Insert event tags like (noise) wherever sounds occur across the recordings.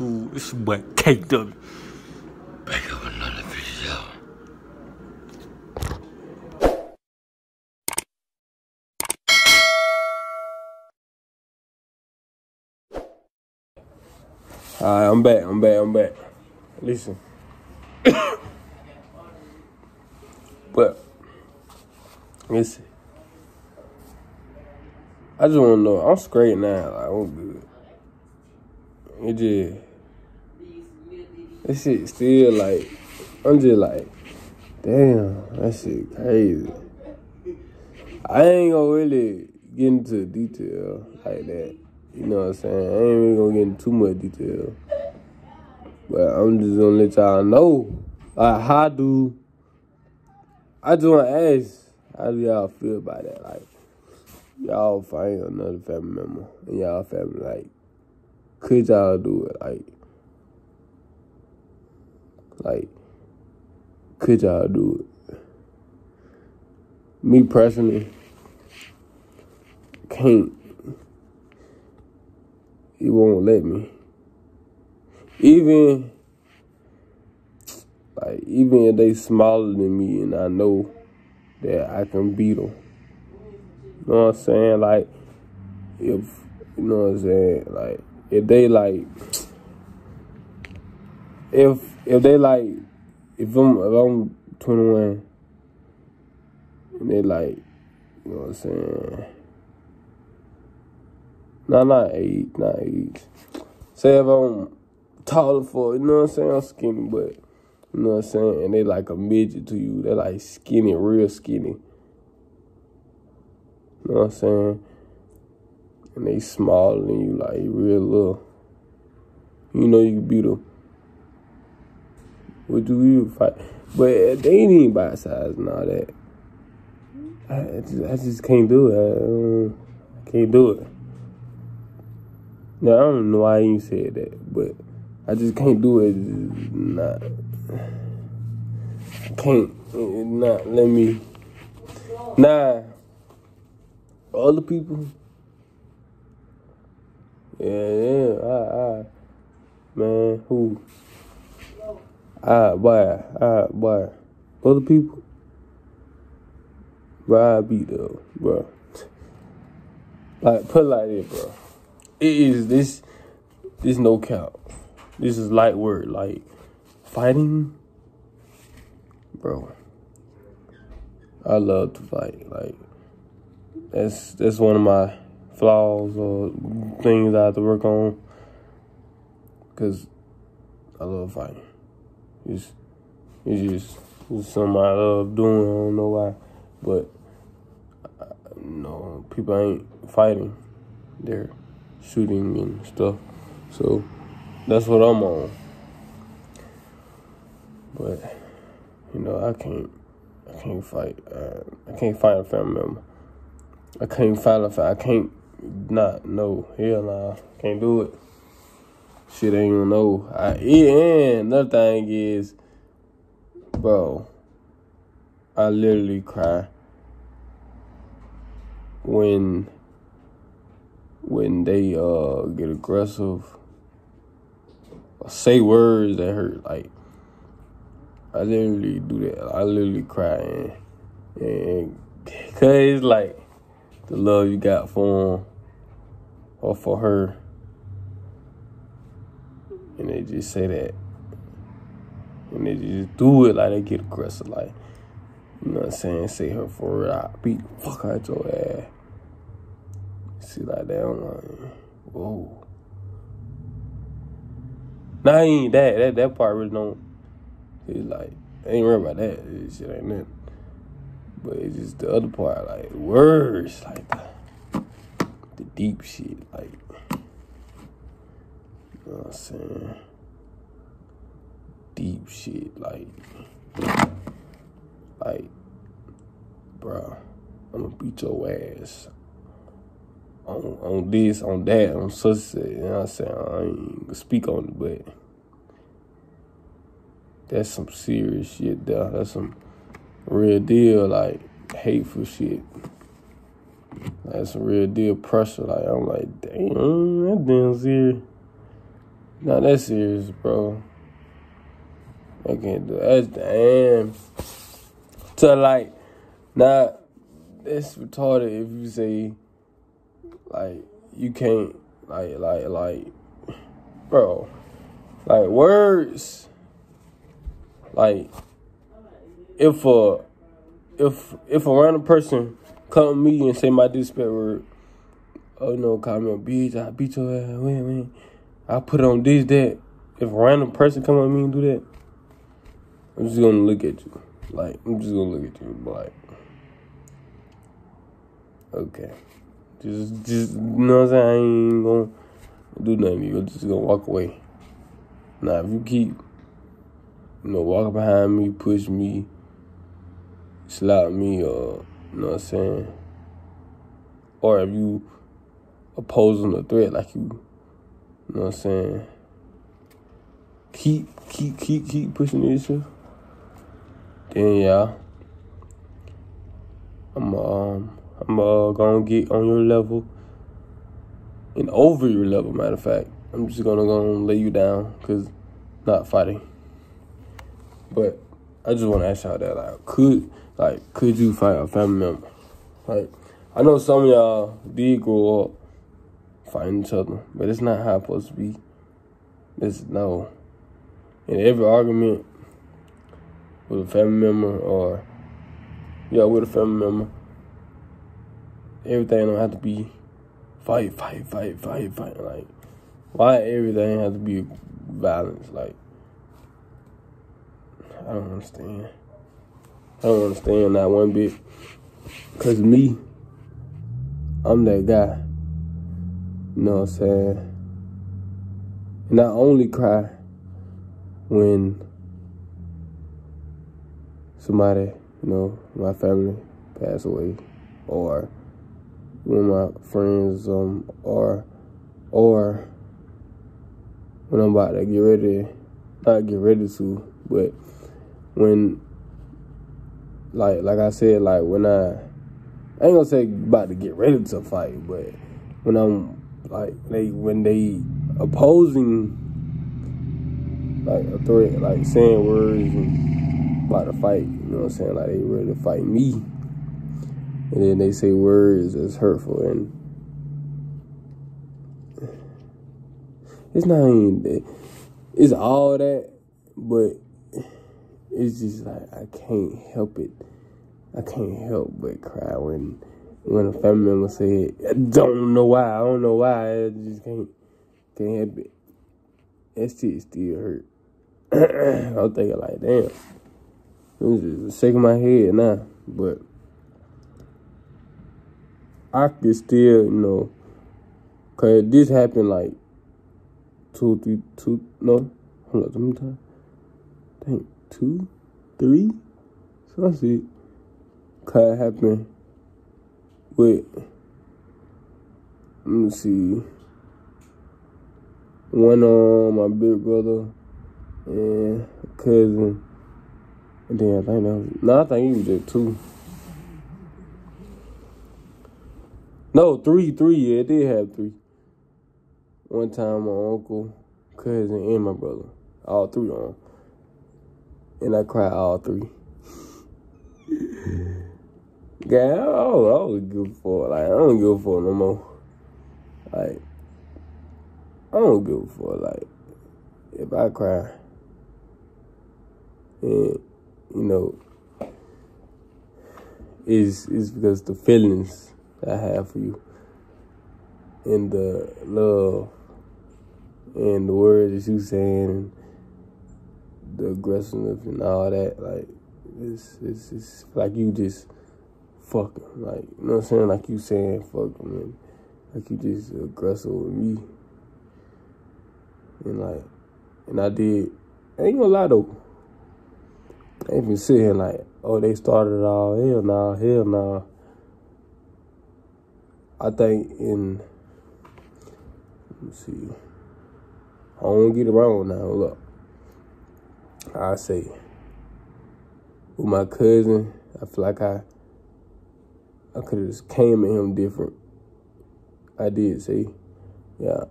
It's your boy KW. Back up another video. Alright, I'm back, I'm back, I'm back. Listen. (coughs) but, listen. I just wanna know, I'm straight now, like, I'm good. It just, this shit still like, I'm just like, damn, that shit crazy. I ain't gonna really get into detail like that. You know what I'm saying? I ain't really gonna get into too much detail. But I'm just gonna let y'all know. Like how do I just wanna ask how do y'all feel about that? Like y'all find another family member in y'all family, like could y'all do it? Like like could y'all do it? Me personally can't he won't let me. Even like even if they smaller than me and I know that I can beat them. You know what I'm saying? Like if you know what I'm saying, like if they like if if they like if I'm if I'm 21 and they like you know what I'm saying no, not age, not age. Say if I'm taller for, you know what I'm saying? I'm skinny, but you know what I'm saying? And they like a midget to you. They're like skinny, real skinny. You know what I'm saying? And they smaller than you, like real little. You know you beat them. What do you fight? But they ain't even by size and all that. I, just, I just can't do it. I, I can't do it. Now, I don't know why you said that, but I just can't do it. Not, can't not let me. Nah, other people. Yeah, yeah, I, I, man, who? I, boy, I, boy, other people. Bro, I beat though, bro. Like, put it like this, bro it is this this no count. This is light word. Like fighting, bro. I love to fight. Like that's that's one of my flaws or things I have to work on. Cause I love fighting. It's it's just it's something I love doing. I don't know why, but you know people ain't fighting. They're shooting and stuff. So that's what I'm on. But you know, I can't, I can't fight. Uh, I can't fight a family member. I can't fight a fight. I can't not no hell nah. Can't do it. Shit ain't even know. I and another thing is, bro. I literally cry when when they uh get aggressive say words that hurt like I literally do that. I literally cry and, and (laughs) cause like the love you got for him or for her. And they just say that. And they just do it like they get aggressive, like, you know what I'm saying? Say her for real. I beat the fuck out your ass. See like that, I'm like, whoa. Nah, ain't that. That that part really don't. It's like ain't worried about that. It shit ain't nothing. But it's just the other part, like words, like the, the deep shit, like know what I'm saying. Deep shit, like, like, bro, I'm gonna beat your ass on, on this, on that, on such You know what I'm saying? I ain't gonna speak on it, but that's some serious shit though. That's some real deal, like hateful shit. That's some real deal pressure. Like I'm like, damn, that damn serious. Not that serious, bro. I can't do that. Damn. To like, not that's retarded if you say like you can't like like like bro like words like if a if if a random person come to me and say my disrespect word oh no me bitch I beat your ass win win I put on this that if a random person come at me and do that I'm just gonna look at you like I'm just gonna look at you like okay just, just, you know what I'm saying? I ain't gonna do nothing. You're just gonna walk away. Now, if you keep, you know, walking behind me, push me, slap me, or, you know what I'm saying? Or if you opposing the threat like you, you know what I'm saying? Keep, keep, keep, keep pushing the issue. Then, yeah. I'm, um, I'm uh, gonna get on your level and over your level. Matter of fact, I'm just gonna go and lay you down because not fighting. But I just want to ask y'all that, like, could like could you fight a family member? Like, I know some y'all did grow up fighting each other, but it's not how it's supposed to be. It's no. In every argument with a family member or yeah, with a family member, everything don't have to be fight, fight, fight, fight, fight. Like, why everything has to be violence? Like, I don't understand. I don't understand that one bit. Cause me, I'm that guy. You know what I'm saying? And I only cry when somebody, you know, my family pass away or of my friends um or or when I'm about to get ready not get ready to, but when like like I said, like when I I ain't gonna say about to get ready to fight, but when I'm like they when they opposing like a threat, like saying words and about to fight, you know what I'm saying? Like they ready to fight me and then they say words that's hurtful and it's not even that. it's all that but it's just like I can't help it I can't help but cry when when a family member say I don't know why I don't know why I just can't can't help it that shit still hurt (clears throat) I'm thinking like damn I'm just shaking my head now but I can still, you know, cause this happened like two, three, two, no, hold up, how many times? Two, three. So that's it. cause it happened with, let me see, one on my big brother and cousin, and then I think that was, no, I think he was there too. No, three, three. Yeah, it did have three. One time, my uncle, cousin, and my brother, all three on, and I cried all three. (laughs) Yeah, I don't, I give a fuck. Like I don't give a fuck no more. Like I don't give a fuck. Like if I cry, and you know, is is because the feelings I have for you. And the love and the words that you saying and the aggressiveness and all that, like it's it's it's like you just fucking like you know what I'm saying? Like you saying fuck them and like you just aggressive with me. And like and I did I ain't gonna lie though. I ain't been sitting like, oh they started it all, hell nah, hell nah. I think in let's see. I don't get wrong now. Look, I say with my cousin, I feel like I I could have just came at him different. I did see? yeah,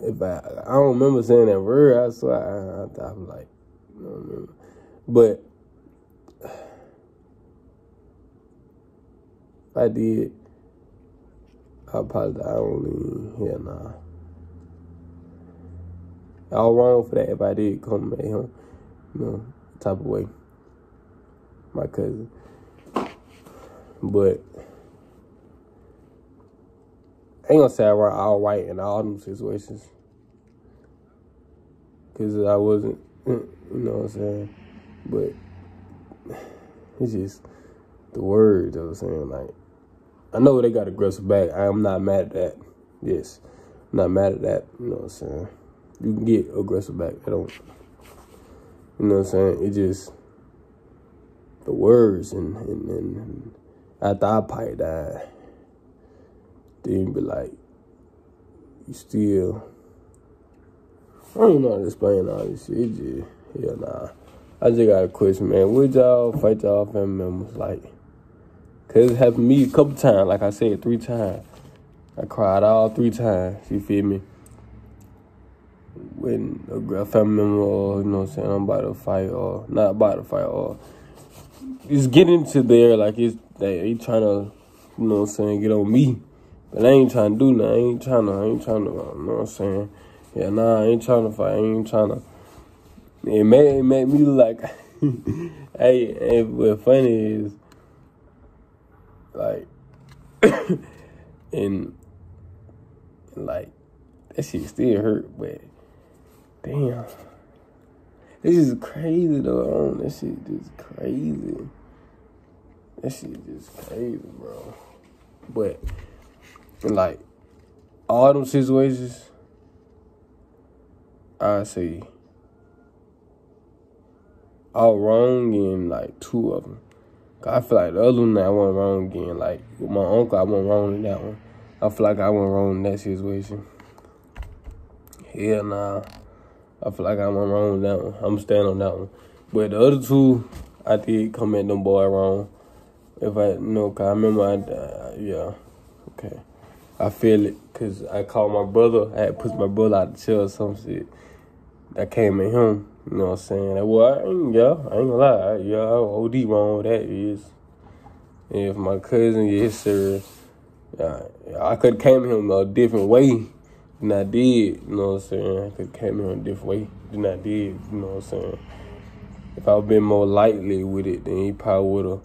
if I I don't remember saying that word, I swear I, I, I was like, I don't remember. But (sighs) if I did, I apologize. I don't even hear nah. All wrong for that if I did come at him, you know, type of way. My cousin. But I ain't gonna say I were all right in all them situations. Cause I wasn't, you know what I'm saying? But (sighs) it's just the words I'm saying, like I know they got aggressive back. I am not mad at that. Yes. I'm not mad at that, you know what I'm saying? You can get aggressive back. I don't you know what I'm saying? It just the words and, and, and after I pipe died, then be like, you still I don't know how to explain all this shit. It just hell nah. I just got a question, man. Would y'all fight y'all family members like Cause it happened to me a couple times, like I said, three times. I cried all three times, you feel me? When a family member or, you know what I'm saying, I'm about to fight or not about to fight or it's getting to there like it's they, they trying to, you know what I'm saying, get on me. But I ain't trying to do nothing. I ain't trying to, I ain't trying to, you know what I'm saying? Yeah, nah, I ain't trying to fight. I ain't trying to. It made, it made me look like, (laughs) hey, and what funny is, like, (coughs) and, like, that shit still hurt, but damn. This is crazy though. That shit just crazy. That shit just crazy, bro. But like all them situations, I say all wrong in like two of them. I feel like the other one I went wrong again. Like with my uncle, I went wrong in that one. I feel like I went wrong in that situation. Hell nah. I feel like I went wrong with that one. I'm standing on that one. But the other two, I did come at them boy wrong. If I you know, cause I remember I, uh, yeah, okay. I feel it, cause I called my brother. I had put my brother out the chair or some shit. I came at him. You know what I'm saying? Well, I ain't, yeah, I ain't gonna lie. Yeah, OD wrong with that is. If my cousin, yes serious, yeah, I could've came at him a different way than I did. You know what I'm saying? I could've came at him a different way than I did. You know what I'm saying? If I would been more lightly with it, then he probably would have.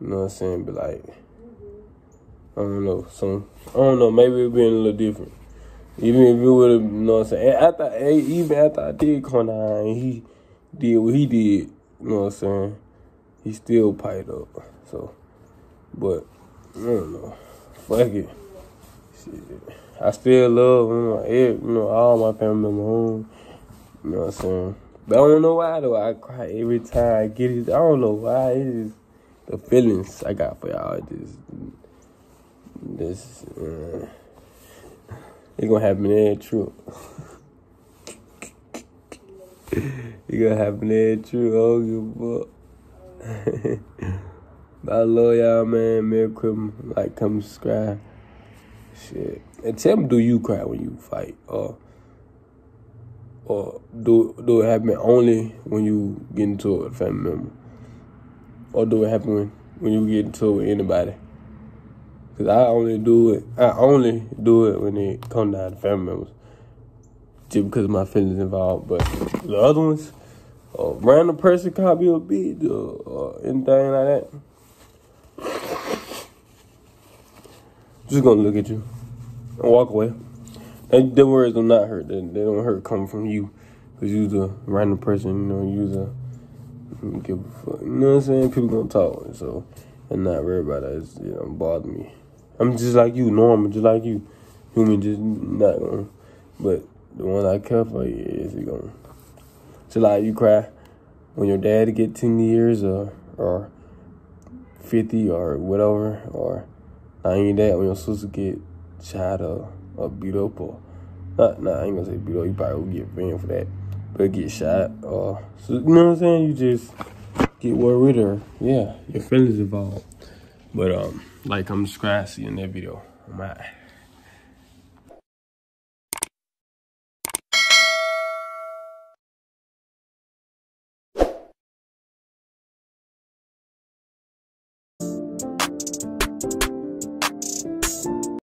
You know what I'm saying? But like, I don't know. So I don't know. Maybe it been a little different. Even if it would have, you know what I'm saying? After, even after I did come down and he did what he did, you know what I'm saying? He still piped up. So, but, I don't know. Fuck it. Shit. I still love, you know, every, you know all my family home. You know what I'm saying? But I don't know why, though. I cry every time I get it. I don't know why. It's just the feelings I got for y'all. Just, this, uh, it's gonna happen every trip. it gonna happen every trip. (laughs) Oh, give but I love y'all, man. Merry Christmas. Like, come subscribe. Shit. And tell me, do you cry when you fight? Or, or do, do it happen only when you get into it with a family member? Or do it happen when, when you get into it with anybody? Cause I only do it. I only do it when it come down to family members, just because my feelings involved. But the other ones, a random person me a bitch or, or anything like that, just gonna look at you and walk away. And the words do not hurt. They, they don't hurt coming from you, cause you's a random person. You know, you's a give a fuck. You know what I'm saying? People gonna talk, so and not worry about it. It's, you know, bother me. I'm just like you, normal, just like you. Human, just not gonna. But the one I care for is gonna. Just like you cry when your dad get 10 years or, or 50 or whatever, or not even that, when your sister get shot or, or beat up or. Not, nah, I ain't gonna say beat up, you probably will get banned for that. But get shot or. So, you know what I'm saying? You just get worried or, yeah, your feelings involved. But, um, like, I'm you in that video. I'm out.